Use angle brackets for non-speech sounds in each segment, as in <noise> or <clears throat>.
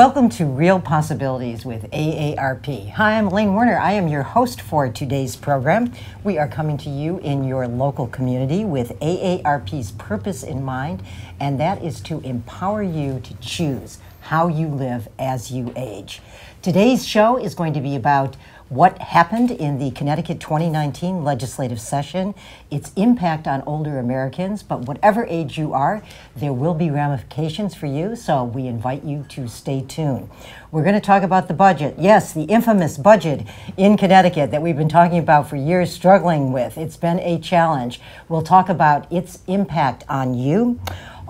Welcome to Real Possibilities with AARP. Hi, I'm Elaine Warner. I am your host for today's program. We are coming to you in your local community with AARP's purpose in mind, and that is to empower you to choose how you live as you age. Today's show is going to be about what happened in the Connecticut 2019 legislative session, its impact on older Americans, but whatever age you are, there will be ramifications for you, so we invite you to stay tuned. We're going to talk about the budget. Yes, the infamous budget in Connecticut that we've been talking about for years, struggling with. It's been a challenge. We'll talk about its impact on you.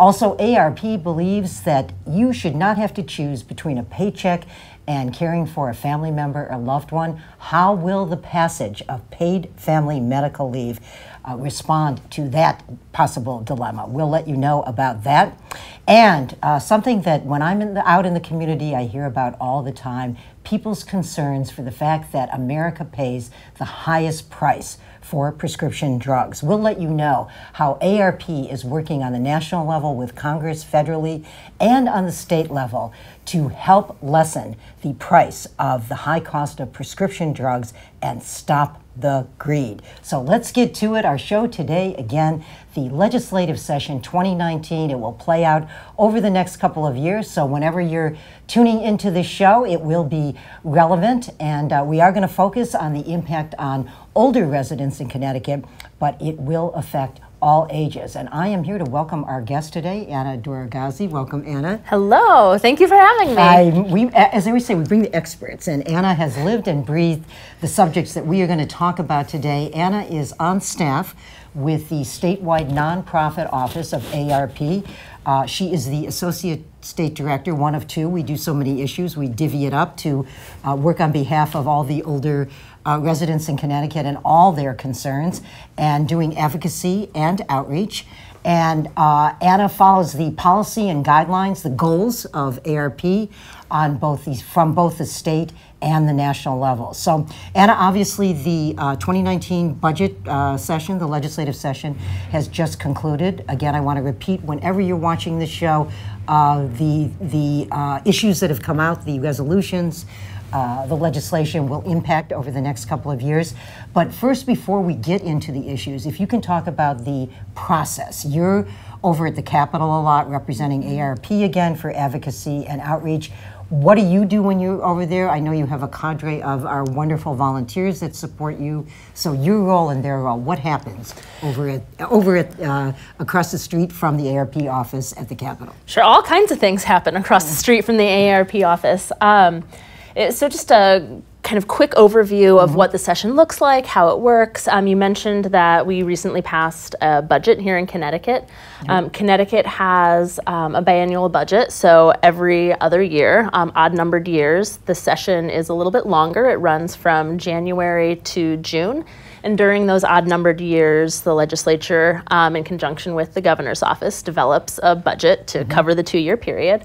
Also, ARP believes that you should not have to choose between a paycheck and caring for a family member or loved one, how will the passage of paid family medical leave uh, respond to that possible dilemma? We'll let you know about that. And uh, something that when I'm in the, out in the community, I hear about all the time people's concerns for the fact that America pays the highest price for prescription drugs. We'll let you know how ARP is working on the national level with Congress federally and on the state level to help lessen the price of the high cost of prescription drugs and stop the greed. So let's get to it. Our show today, again, the legislative session 2019. It will play out over the next couple of years. So whenever you're tuning into this show, it will be relevant. And uh, we are going to focus on the impact on older residents in Connecticut, but it will affect all ages. And I am here to welcome our guest today, Anna Doroghazi. Welcome, Anna. Hello. Thank you for having me. I, we, as I always say, we bring the experts, and Anna has lived and breathed the subjects that we are going to talk about today. Anna is on staff with the statewide nonprofit office of ARP. Uh, she is the associate state director, one of two. We do so many issues, we divvy it up to uh, work on behalf of all the older uh, residents in Connecticut and all their concerns, and doing advocacy and outreach. And uh, Anna follows the policy and guidelines, the goals of ARP on both from both the state and the national level. So, Anna, obviously, the uh, 2019 budget uh, session, the legislative session, has just concluded. Again, I want to repeat whenever you're watching the show, uh, the the uh, issues that have come out, the resolutions. Uh, the legislation will impact over the next couple of years. But first, before we get into the issues, if you can talk about the process. You're over at the Capitol a lot representing ARP again for advocacy and outreach. What do you do when you're over there? I know you have a cadre of our wonderful volunteers that support you. So your role and their role, what happens over at over at uh, across the street from the ARP office at the Capitol? Sure, all kinds of things happen across the street from the ARP office. Um, so just a kind of quick overview of mm -hmm. what the session looks like, how it works. Um, you mentioned that we recently passed a budget here in Connecticut. Um, Connecticut has um, a biannual budget, so every other year, um, odd numbered years, the session is a little bit longer. It runs from January to June. And during those odd numbered years, the legislature, um, in conjunction with the governor's office, develops a budget to mm -hmm. cover the two year period.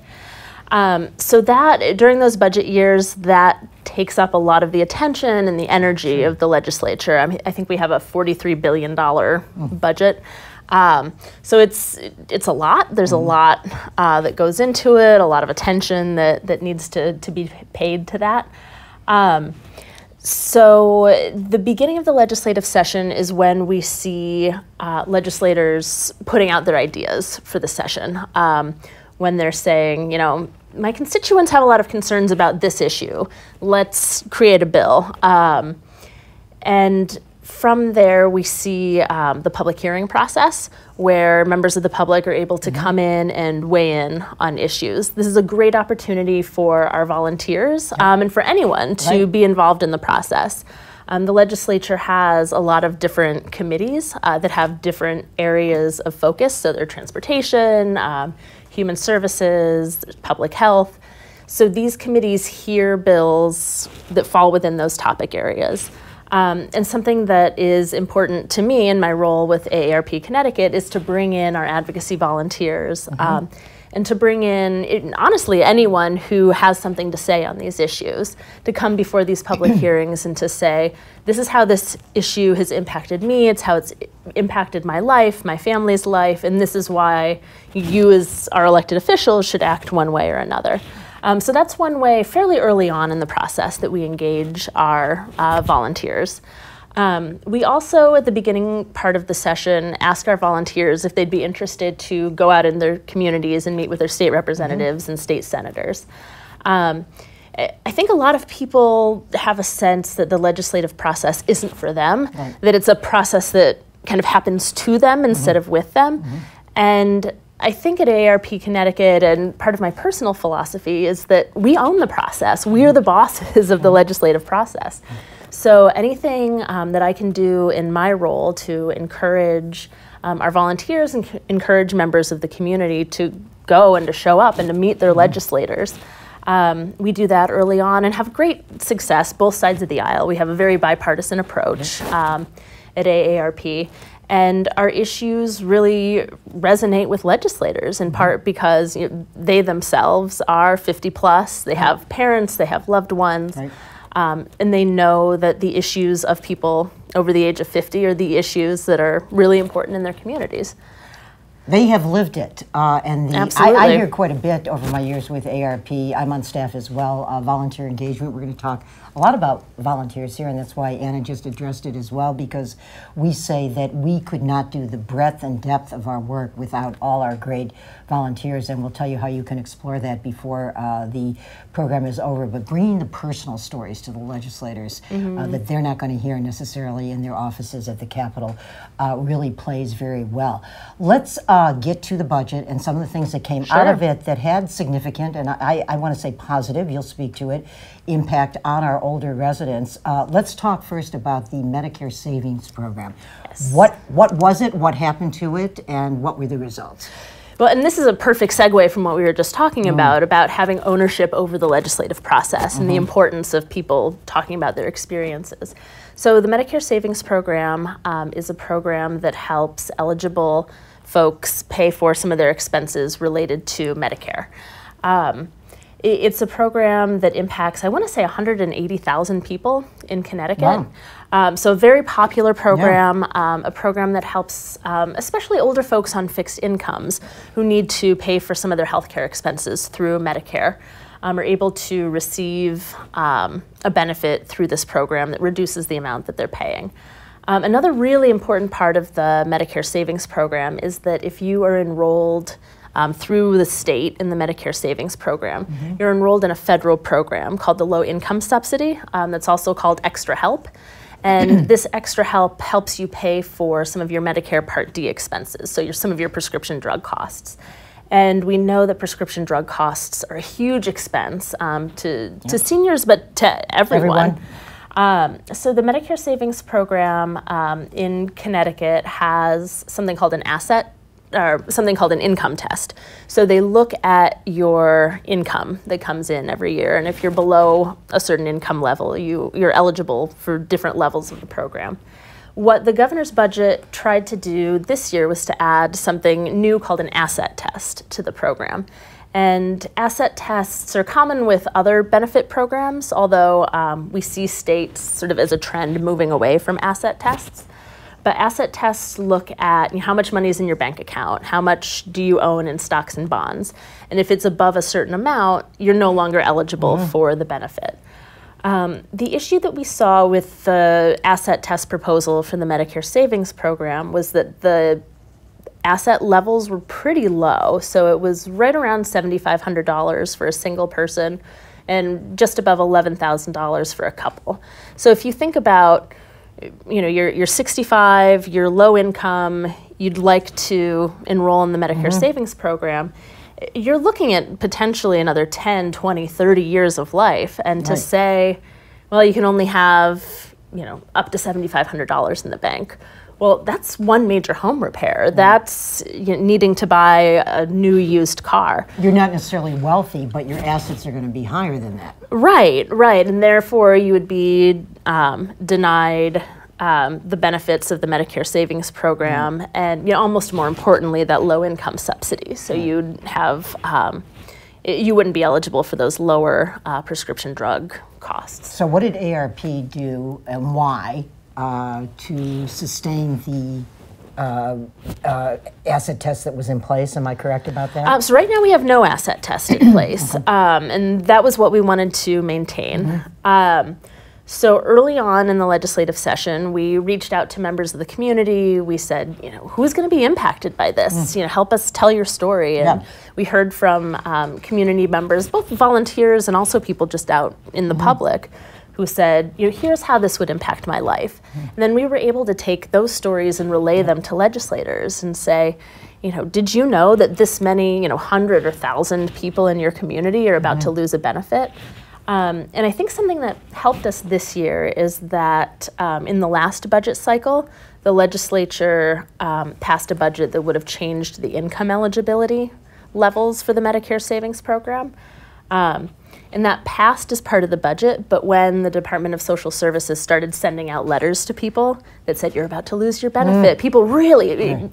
Um, so that during those budget years, that takes up a lot of the attention and the energy of the legislature. I, mean, I think we have a $43 billion mm. budget. Um, so it's it's a lot. There's mm. a mm-hmm. lot uh, that goes into it. A lot of attention that that needs to to be paid to that. Um, so the beginning of the legislative session is when we see uh, legislators putting out their ideas for the session. Um, when they're saying, you know, my constituents have a lot of concerns about this issue. Let's create a bill. Um, and from there, we see um, the public hearing process where members of the public are able to mm -hmm. come in and weigh in on issues. This is a great opportunity for our volunteers um, and for anyone to right. be involved in the process. Um, the legislature has a lot of different committees uh, that have different areas of focus. So, they're transportation, um, human services, public health. So these committees hear bills that fall within those topic areas. Um, and something that is important to me in my role with AARP Connecticut is to bring in our advocacy volunteers. Mm -hmm. um, and to bring in, honestly, anyone who has something to say on these issues, to come before these public <clears throat> hearings and to say, this is how this issue has impacted me, it's how it's impacted my life, my family's life, and this is why you, as our elected officials, should act one way or another. Um, so that's one way, fairly early on in the process, that we engage our uh, volunteers. Um, we also, at the beginning part of the session, ask our volunteers if they'd be interested to go out in their communities and meet with their state representatives mm-hmm. and state senators. Um, I think a lot of people have a sense that the legislative process isn't for them, right. that it's a process that kind of happens to them instead mm-hmm. of with them. Mm-hmm. And I think at AARP Connecticut, and part of my personal philosophy is that we own the process. We are the bosses of the mm-hmm. legislative process. So anything um, that I can do in my role to encourage um, our volunteers and c- encourage members of the community to go and to show up and to meet their mm-hmm. legislators. Um, we do that early on and have great success both sides of the aisle. We have a very bipartisan approach um, at AARP. And our issues really resonate with legislators in part mm-hmm. because you know, they themselves are 50 plus, they have parents, they have loved ones. Right. Um, and they know that the issues of people over the age of 50 are the issues that are really important in their communities. They have lived it, uh, and the, I, I, hear quite a bit over my years with ARP. I'm on staff as well, uh, volunteer engagement. We're going to talk a lot about volunteers here, and that's why Anna just addressed it as well, because we say that we could not do the breadth and depth of our work without all our great volunteers, and we'll tell you how you can explore that before uh, the program is over. But bringing the personal stories to the legislators uh, mm-hmm. uh, that they're not going to hear necessarily in their offices at the Capitol uh, really plays very well. Let's uh, get to the budget and some of the things that came sure. out of it that had significant, and I, I want to say positive, you'll speak to it, impact on our older residents. Uh, let's talk first about the Medicare Savings Program. Yes. What, what was it, what happened to it, and what were the results? Well, and this is a perfect segue from what we were just talking mm. about, about having ownership over the legislative process mm-hmm. and the mm-hmm. importance of people talking about their experiences. So, the Medicare Savings Program um, is a program that helps eligible folks pay for some of their expenses related to Medicare. Um, it's a program that impacts, I want to say, 180,000 people in Connecticut. Wow. Um, so, a very popular program, yeah. um, a program that helps um, especially older folks on fixed incomes who need to pay for some of their healthcare expenses through Medicare. Um, are able to receive um, a benefit through this program that reduces the amount that they're paying. Um, another really important part of the Medicare Savings Program is that if you are enrolled um, through the state in the Medicare Savings Program. Mm-hmm. You're enrolled in a federal program called the Low Income Subsidy, um, that's also called Extra Help. And <clears throat> this extra help helps you pay for some of your Medicare Part D expenses, so your, some of your prescription drug costs. And we know that prescription drug costs are a huge expense um, to, yeah. to seniors, but to everyone. everyone. Um, so the Medicare Savings Program um, in Connecticut has something called an asset or something called an income test. So they look at your income that comes in every year, and if you're below a certain income level, you, you're eligible for different levels of the program. What the governor's budget tried to do this year was to add something new called an asset test to the program. And asset tests are common with other benefit programs, although um, we see states sort of as a trend moving away from asset tests. But asset tests look at you know, how much money is in your bank account, how much do you own in stocks and bonds. And if it's above a certain amount, you're no longer eligible mm. for the benefit. Um, the issue that we saw with the asset test proposal for the Medicare Savings Program was that the asset levels were pretty low. So it was right around $7,500 for a single person and just above $11,000 for a couple. So if you think about you know, you're, you're 65, you're low income, you'd like to enroll in the Medicare mm-hmm. savings program, you're looking at potentially another 10, 20, 30 years of life. And right. to say, well, you can only have, you know, up to $7,500 in the bank. Well, that's one major home repair. Mm. That's you know, needing to buy a new used car. You're not necessarily wealthy, but your assets are going to be higher than that. Right, right. And therefore, you would be um, denied um, the benefits of the Medicare Savings Program, mm. and you know, almost more importantly, that low-income subsidy. So mm. you'd have um, you wouldn't be eligible for those lower uh, prescription drug costs. So what did ARP do, and why, uh, to sustain the uh, uh, asset test that was in place. Am I correct about that? Um, so right now we have no asset test in <clears throat> place, um, and that was what we wanted to maintain. Um, so early on in the legislative session, we reached out to members of the community. We said, you know, who's going to be impacted by this? You know, help us tell your story. And Yeah. we heard from um, community members, both volunteers and also people just out in the public, who said, you know, here's how this would impact my life. And then we were able to take those stories and relay them to legislators and say, you know, did you know that this many, you know, hundred or thousand people in your community are about to lose a benefit? Um, and I think something that helped us this year is that um, in the last budget cycle, the legislature um, passed a budget that would have changed the income eligibility levels for the Medicare Savings Program. And that passed as part of the budget, but when the Department of Social Services started sending out letters to people that said, You're about to lose your benefit, people really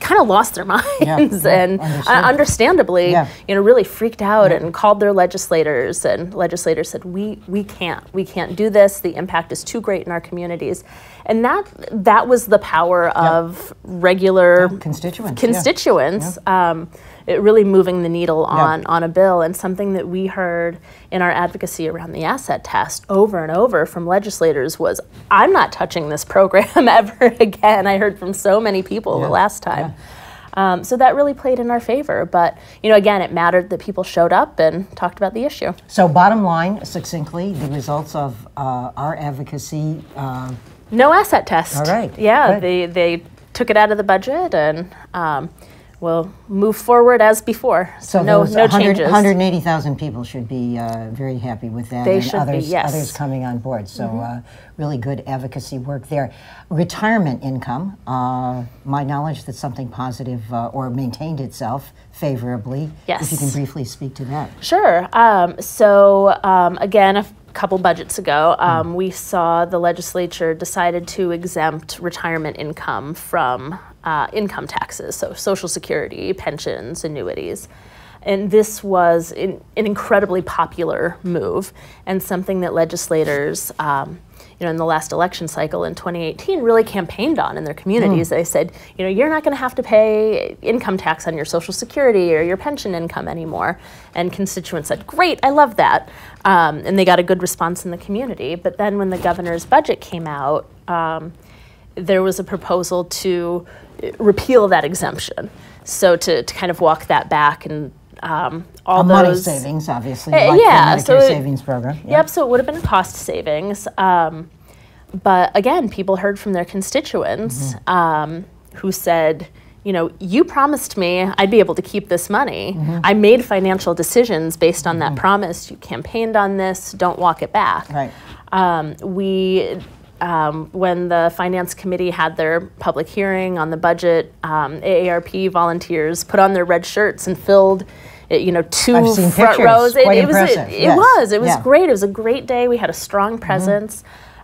kind of lost their minds yeah, <laughs> and uh, understood. understandably, Yeah. you know, really freaked out and called their legislators. And legislators said, "We we can't, we can't do this. The impact is too great in our communities." And that that was the power of regular Constituents. yeah. constituents. Um, it really moving the needle on, on a bill and something that we heard in our advocacy around the asset test over and over from legislators was i'm not touching this program <laughs> ever again. I heard from so many people the last time. Um, so that really played in our favor but you know again it mattered that people showed up and talked about the issue. So, bottom line, succinctly, the results of uh, our advocacy. Uh, no asset test. All right, yeah good. they, they took it out of the budget and um, we'll move forward as before so, no, no 100 changes 180,000 people should be uh, very happy with that. They and should be, others, yes. Mm-hmm. Others coming on board. So, uh, really good advocacy work there. Retirement income, uh, my knowledge that something positive uh, or maintained itself favorably. Yes. If you can briefly speak to that. Sure. Um, so, um, again, couple budgets ago, um, we saw the legislature decided to exempt retirement income from uh, income taxes, so Social Security, pensions, annuities. And this was in, an incredibly popular move and something that legislators, um, you know, in the last election cycle in 2018 really campaigned on in their communities. They said, you know, you're not going to have to pay income tax on your Social Security or your pension income anymore. And constituents said, great, I love that. Um, and they got a good response in the community. But then when the governor's budget came out, um, there was a proposal to repeal that exemption. So to, to kind of walk that back and um, all those money savings, obviously, Uh, like yeah, the Medicare so it- savings program. Yep, so it would have been cost savings. Um, but again, people heard from their constituents Mm-hmm. um, who said, you know, you promised me I'd be able to keep this money. Mm-hmm. I made financial decisions based on that promise. You campaigned on this. Don't walk it back. Right. Um, we, um, when the finance committee had their public hearing on the budget, um, AARP volunteers put on their red shirts and filled, you know, 2 I've seen front pictures. rows. Quite it was, impressive. it, Yes. was, it was Yeah. Mm-hmm. great. It was a great day. We had a strong presence.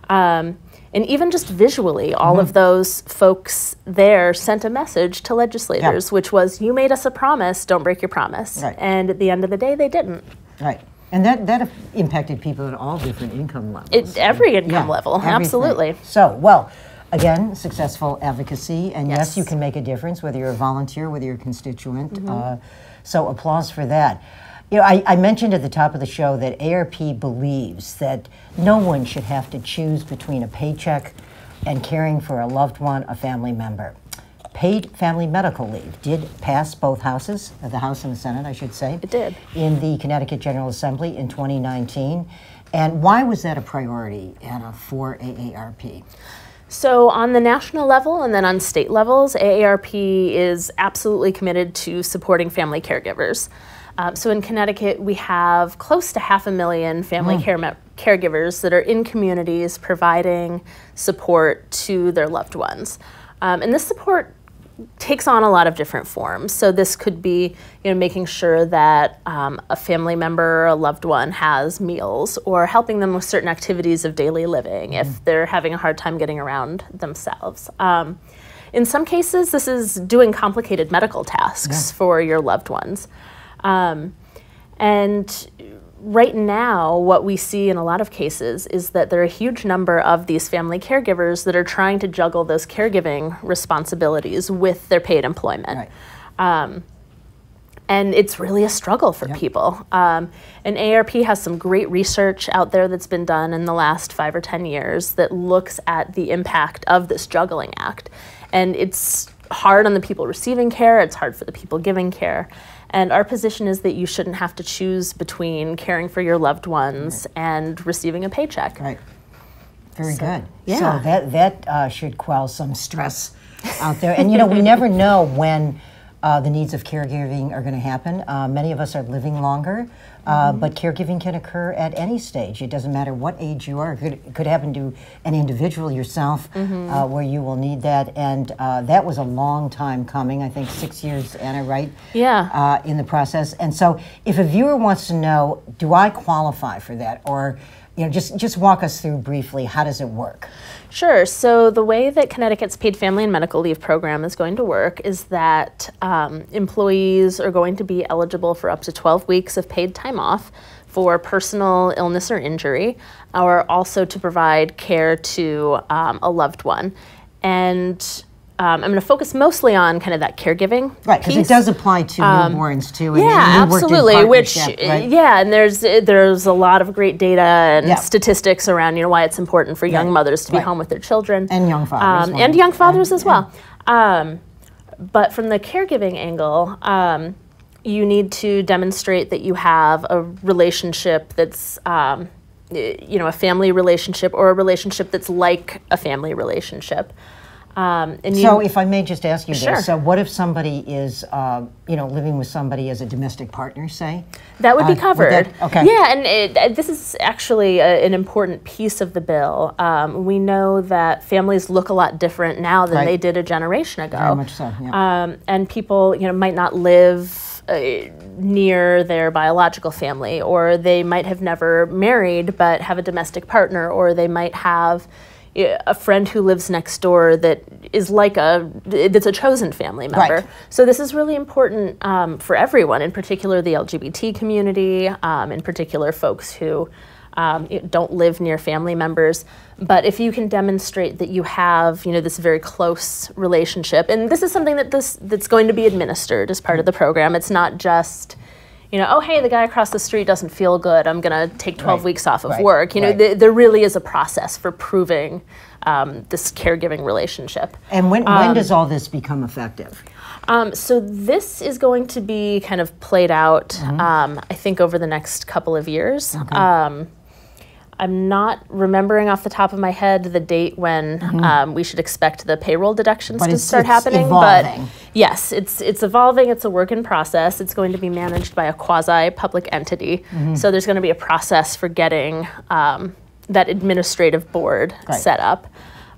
Um, and even just visually, all Mm-hmm. of those folks there sent a message to legislators, which was, "You made us a promise. Don't break your promise." Right. And at the end of the day, they didn't. Right. And that, that impacted people at all different income levels. It, every income Yeah, level, everything. absolutely. So, well, again, successful advocacy, and yes, Yes. you can make a difference whether you're a volunteer, whether you're a constituent. Mm-hmm. Uh, so, applause for that. You know, I, I mentioned at the top of the show that ARP believes that no one should have to choose between a paycheck and caring for a loved one, a family member. Paid family medical leave did pass both houses, uh, the House and the Senate, I should say. It did. In the Connecticut General Assembly in 2019. And why was that a priority, Anna, for AARP? So, on the national level and then on state levels, AARP is absolutely committed to supporting family caregivers. Um, so, in Connecticut, we have close to half a million family care me- caregivers that are in communities providing support to their loved ones. Um, and this support takes on a lot of different forms. So this could be, you know, making sure that um, a family member, or a loved one, has meals, or helping them with certain activities of daily living if they're having a hard time getting around themselves. Um, in some cases, this is doing complicated medical tasks for your loved ones. Um, and right now, what we see in a lot of cases is that there are a huge number of these family caregivers that are trying to juggle those caregiving responsibilities with their paid employment. Right. Um, and it's really a struggle for Yep. people. Um, and ARP has some great research out there that's been done in the last five or 10 years that looks at the impact of this juggling act. And it's hard on the people receiving care, it's hard for the people giving care. And our position is that you shouldn't have to choose between caring for your loved ones and receiving a paycheck. Right. Very good. yeah. So that that uh, should quell some stress out there. And you know, we never know when uh, the needs of caregiving are going to happen. Uh, many of us are living longer, uh, Mm-hmm. but caregiving can occur at any stage. It doesn't matter what age you are. It could, it could happen to an individual yourself, Mm-hmm. uh, where you will need that. And uh, that was a long time coming. I think six years, Anna, right? Yeah. uh, in the process. And so, if a viewer wants to know, do I qualify for that, or you know, just just walk us through briefly how does it work? Sure. So the way that Connecticut's paid family and medical leave program is going to work is that um, employees are going to be eligible for up to 12 weeks of paid time off for personal illness or injury, or also to provide care to um, a loved one. And um, I'm going to focus mostly on kind of that caregiving Right, because it does apply to newborns too. and- Yeah, and you worked in absolutely. Which, right? yeah, and there's there's a lot of great data and Yeah. statistics around you know why it's important for young Right, mothers to be right. home with their children And young fathers, um, and young fathers yeah, as well. Um, but from the caregiving angle, um, you need to demonstrate that you have a relationship that's. Um, you know, a family relationship or a relationship that's like a family relationship. Um, and you, So, if I may just ask you Sure. this, so what if somebody is, uh, you know, living with somebody as a domestic partner, say? That would Uh, be would covered. that- okay. Yeah, and it, uh, this is actually a, an important piece of the bill. Um, we know that families look a lot different now than Right. they did a generation ago. Very much so, yeah. Um, and people, you know, might not live uh, near their biological family, or they might have never married but have a domestic partner, or they might have a friend who lives next door that is like a that's a chosen family member. Right. So this is really important um, for everyone, in particular the LGBT community, um, in particular folks who um, don't live near family members. But if you can demonstrate that you have, you know, this very close relationship, and this is something that this that's going to be administered as part of the program. It's not just. You know, oh hey, the guy across the street doesn't feel good. I'm gonna take 12 Right. weeks off of Right. work. You know, th- there really is a process for proving um, this caregiving relationship. And when, when does all this become effective? Um, so this is going to be kind of played out, Mm-hmm. um, I think, over the next couple of years. Um, I'm not remembering off the top of my head the date when um, we should expect the payroll deductions Mm-hmm. But to start it's happening. evolving. But yes, it's it's evolving. It's a work in process. It's going to be managed by a quasi public entity. Mm-hmm. So there's going to be a process for getting um, that administrative board set up.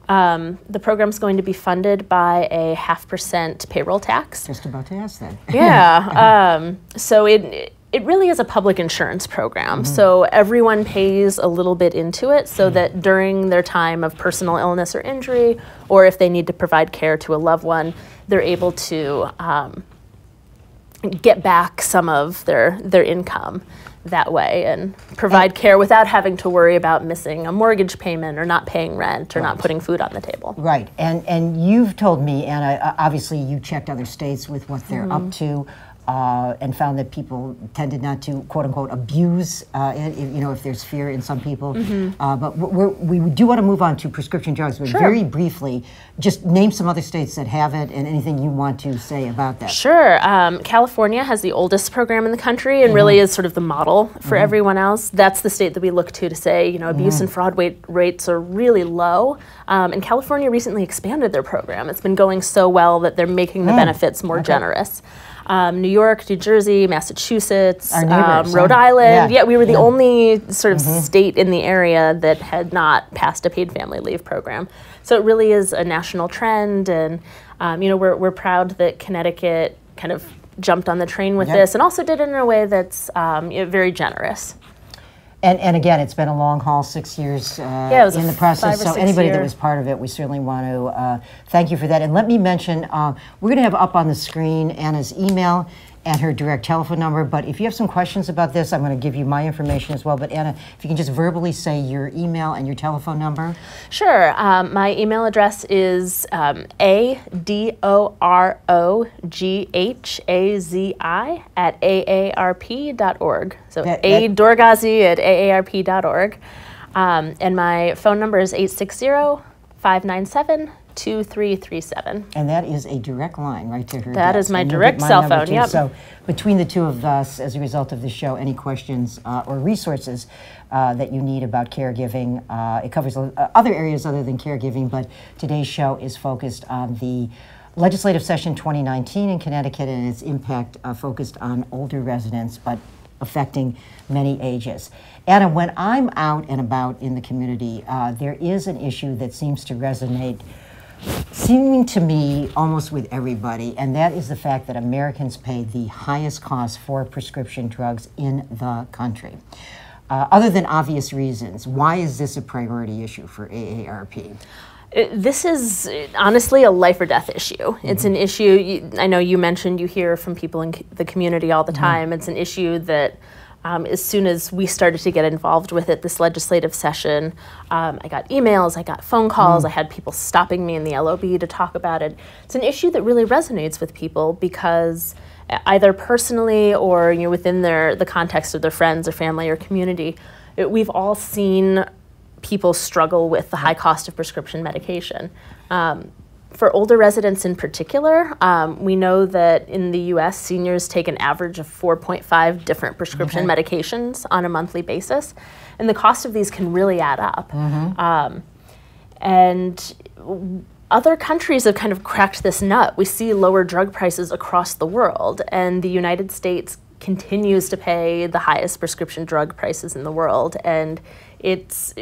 Um, the program's going to be funded by a half percent payroll tax. Just about to ask that. Yeah. <laughs> um, so it it really is a public insurance program. So everyone pays a little bit into it, so that during their time of personal illness or injury, or if they need to provide care to a loved one, they're able to um, get back some of their their income that way and provide care without having to worry about missing a mortgage payment or not paying rent or not putting food on the table. Right, and and you've told me, and I, obviously you checked other states with what they're up to, uh, and found that people tended not to quote unquote abuse uh, it. You know, if there's fear in some people. Uh, but we're, we do want to move on to prescription drugs, but very briefly, just name some other states that have it, and anything you want to say about that. Sure. Um, California has the oldest program in the country and really is sort of the model for everyone else. That's the state that we look to to say, you know, abuse and fraud rate, rates are really low. Um, and California recently expanded their program. It's been going so well that they're making the benefits more generous. Um, New York, New Jersey, Massachusetts, um, Rhode huh? Island. Yeah, Yeah, we were the yeah. only sort of state in the area that had not passed a paid family leave program. So it really is a national trend, and um, you know we're we're proud that Connecticut kind of jumped on the train with this, and also did it in a way that's um, you know, very generous. And, and again, it's been a long haul, six years uh, Yeah, in the process. So anybody that was part of it, we certainly want to uh, thank you for that. And let me mention, uh, we're going to have up on the screen Anna's email, and her direct telephone number. But if you have some questions about this, I'm going to give you my information as well. But Anna, if you can just verbally say your email and your telephone number. Sure. Um, my email address is um, a d o r o g h a z i at aarp.org. So That- a that- doroghazi at aarp.org. Um, and my phone number is 860 597 2337. And that is a direct line right to her. That desk. is my direct my cell phone, too. yep. So between the two of us, as a result of the show, any questions uh, or resources uh, that you need about caregiving, uh, it covers uh, other areas other than caregiving, but today's show is focused on the legislative session 2019 in Connecticut and its impact uh, focused on older residents, but affecting many ages. Anna, when I'm out and about in the community, uh, there is an issue that seems to resonate seeming to me almost with everybody, and that is the fact that Americans pay the highest cost for prescription drugs in the country. Uh, other than obvious reasons, why is this a priority issue for AARP? It- This is uh, honestly a life or death issue. It's an issue, you, I know you mentioned you hear from people in c- the community all the time. It's an issue that um, as soon as we started to get involved with it this legislative session, um, I got emails, I got phone calls, I had people stopping me in the LOB to talk about it. It's an issue that really resonates with people because uh, either personally or you know, within their, the context of their friends or family or community, it, we've all seen people struggle with the high cost of prescription medication. Um, for older residents in particular, um, we know that in the US, seniors take an average of 4.5 different prescription medications on a monthly basis, and the cost of these can really add up. Um, and other countries have kind of cracked this nut. We see lower drug prices across the world, and the United States continues to pay the highest prescription drug prices in the world, and it's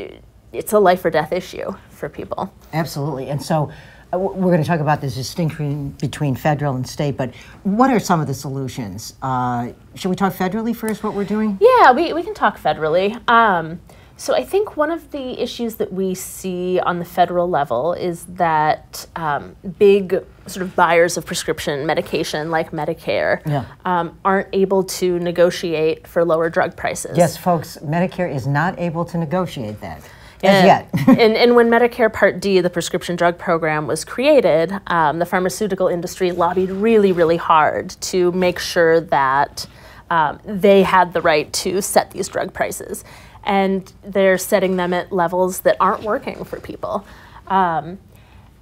it's a life or death issue for people. Absolutely. And so uh, we're going to talk about this distinction between federal and state, but what are some of the solutions? Uh, should we talk federally first, what we're doing? Yeah, we, we can talk federally. Um, so I think one of the issues that we see on the federal level is that um, big sort of buyers of prescription medication like Medicare Yeah. um, aren't able to negotiate for lower drug prices. Yes, folks, Medicare is not able to negotiate that And- yet. <laughs> and, and when Medicare Part D, the prescription drug program, was created, um, the pharmaceutical industry lobbied really, really hard to make sure that um, they had the right to set these drug prices. And they're setting them at levels that aren't working for people. Um,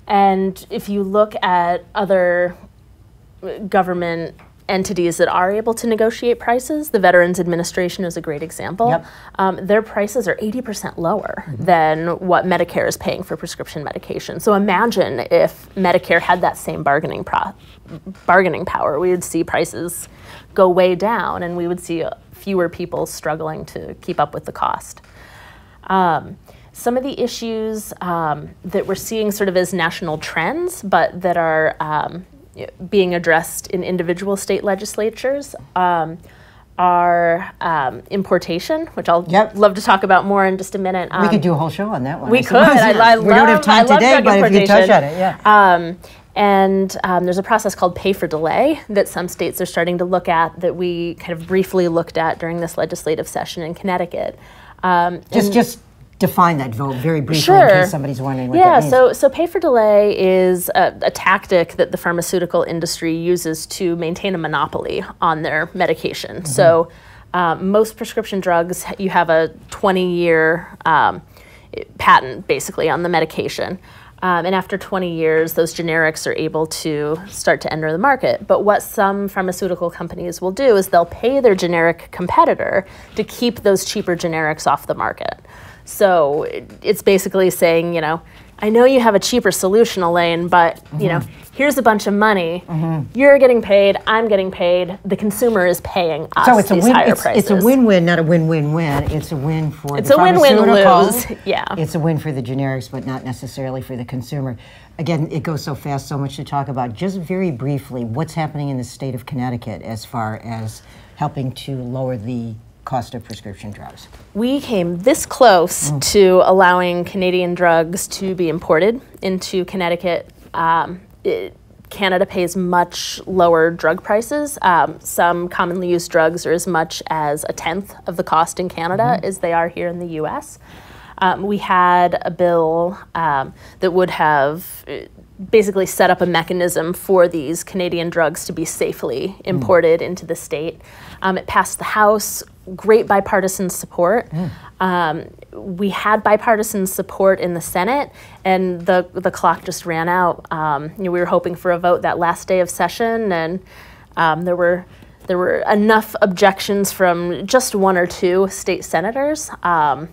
and if you look at other government entities that are able to negotiate prices, the Veterans Administration is a great example. Yep. Um, their prices are 80% lower than what Medicare is paying for prescription medication. So imagine if Medicare had that same bargaining pro- bargaining power, we would see prices go way down, and we would see fewer people struggling to keep up with the cost. Um, some of the issues um, that we're seeing sort of as national trends, but that are um, being addressed in individual state legislatures, um, are um, importation, which I'll Yep. love to talk about more in just a minute. we Um, could do a whole show on that one. we I could. I. I we don't have time today, but if you could touch on it, yeah. Um, and um, there's a process called pay for delay that some states are starting to look at that we kind of briefly looked at during this legislative session in Connecticut. Um, just just define that vote very briefly in case somebody's wondering what yeah, that means. so so pay for delay is a, a tactic that the pharmaceutical industry uses to maintain a monopoly on their medication. Mm-hmm. So um, most prescription drugs, you have a 20 year um, patent basically on the medication. Um, and after 20 years, those generics are able to start to enter the market. But what some pharmaceutical companies will do is they'll pay their generic competitor to keep those cheaper generics off the market. So it's basically saying, you know, I know you have a cheaper solution, Elaine, but you know, Mm-hmm. here's a bunch of money. You're getting paid. I'm getting paid. The consumer is paying us So it's a win. higher It's, it's a win-win, not a win-win-win. It's a win for It's the a win-win-lose, <laughs> yeah. It's a win for the generics, but not necessarily for the consumer. Again, it goes so fast, so much to talk about. Just very briefly, what's happening in the state of Connecticut as far as helping to lower the cost of prescription drugs? we came this close Mm. to allowing Canadian drugs to be imported into Connecticut. Um, it, Canada pays much lower drug prices. Um, some commonly used drugs are as much as a tenth of the cost in Canada mm-hmm. as they are here in the US. Um, we had a bill um, that would have uh, basically set up a mechanism for these Canadian drugs to be safely mm. imported mm. into the state. Um, it passed the House, great bipartisan support. Mm. Um, we had bipartisan support in the Senate, and the the clock just ran out. Um, you know, we were hoping for a vote that last day of session, and um, there were there were enough objections from just one or two state senators um,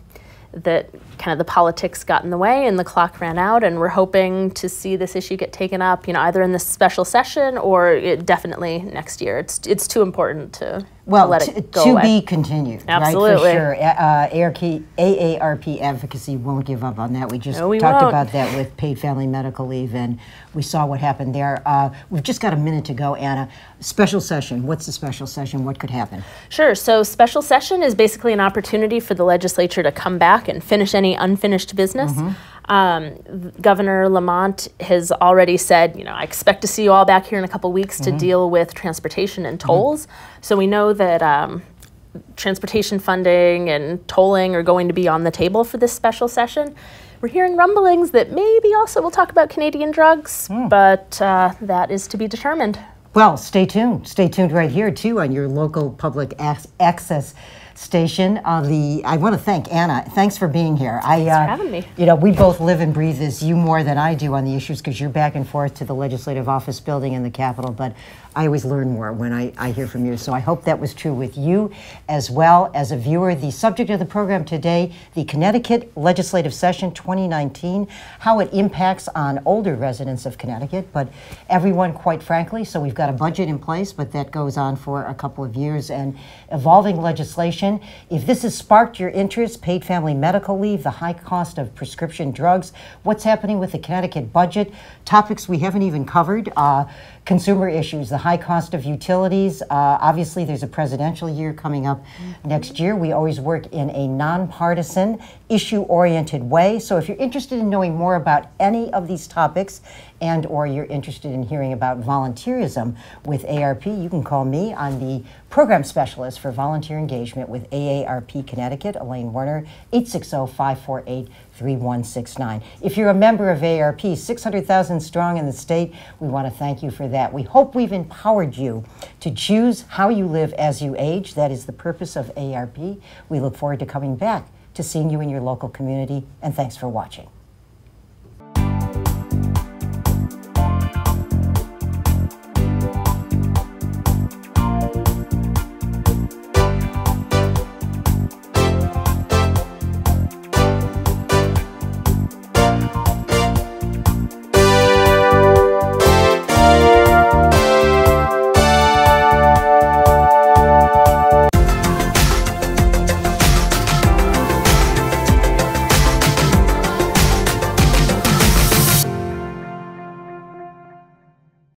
that kind of the politics got in the way and the clock ran out and we're hoping to see this issue get taken up you know either in this special session or definitely next year it's it's too important to well, to let it go to away. be continued, Absolutely. right? For sure. Uh, ARP, AARP advocacy won't give up on that. We just no, we talked won't. about that with paid family medical leave, and we saw what happened there. Uh, we've just got a minute to go, Anna. Special session. What's the special session? What could happen? Sure. So, special session is basically an opportunity for the legislature to come back and finish any unfinished business. Mm-hmm. Um, Governor Lamont has already said, you know, I expect to see you all back here in a couple weeks mm-hmm. to deal with transportation and tolls. Mm-hmm. So we know that um, transportation funding and tolling are going to be on the table for this special session. We're hearing rumblings that maybe also we'll talk about Canadian drugs, mm. but uh, that is to be determined. Well, stay tuned. Stay tuned right here, too, on your local public access station. Uh, the I want to thank Anna. Thanks for being here. I, Thanks uh, for having me. You know, we both live and breathe this. You more than I do on the issues because you're back and forth to the legislative office building in the Capitol. But I always learn more when I, I hear from you. So I hope that was true with you as well as a viewer. The subject of the program today, the Connecticut Legislative Session 2019, how it impacts on older residents of Connecticut, but everyone, quite frankly. So we've got a budget in place, but that goes on for a couple of years and evolving legislation. If this has sparked your interest, paid family medical leave, the high cost of prescription drugs, what's happening with the Connecticut budget, topics we haven't even covered. Uh, consumer issues, the high cost of utilities. Uh, obviously, there's a presidential year coming up mm-hmm. next year. We always work in a nonpartisan, issue oriented way. So if you're interested in knowing more about any of these topics, and or you're interested in hearing about volunteerism with ARP, you can call me. I'm the program specialist for volunteer engagement with AARP Connecticut, Elaine Werner, 860-548-3169. If you're a member of ARP, 600,000 strong in the state, we want to thank you for that. We hope we've empowered you to choose how you live as you age. That is the purpose of ARP. We look forward to coming back to seeing you in your local community, and thanks for watching.